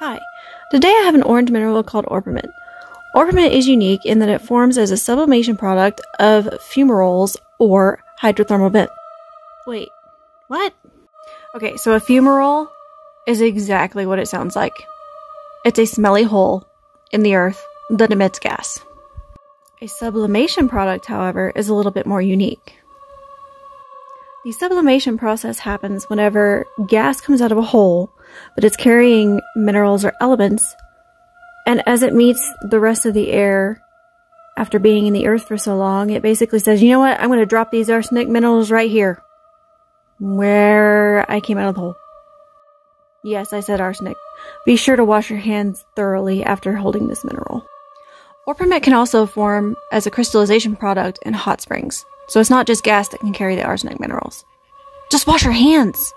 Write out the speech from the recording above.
Hi. Today I have an orange mineral called orpiment. Orpiment is unique in that it forms as a sublimation product of fumaroles or hydrothermal vent. Wait, what? Okay, so a fumarole is exactly what it sounds like. It's a smelly hole in the earth that emits gas. A sublimation product, however, is a little bit more unique. The sublimation process happens whenever gas comes out of a hole, but it's carrying minerals or elements, and as it meets the rest of the air after being in the earth for so long, it basically says, you know what, I'm going to drop these arsenic minerals right here, where I came out of the hole. Yes, I said arsenic. Be sure to wash your hands thoroughly after holding this mineral. Orpiment can also form as a crystallization product in hot springs. So it's not just gas that can carry the arsenic minerals. Just wash your hands!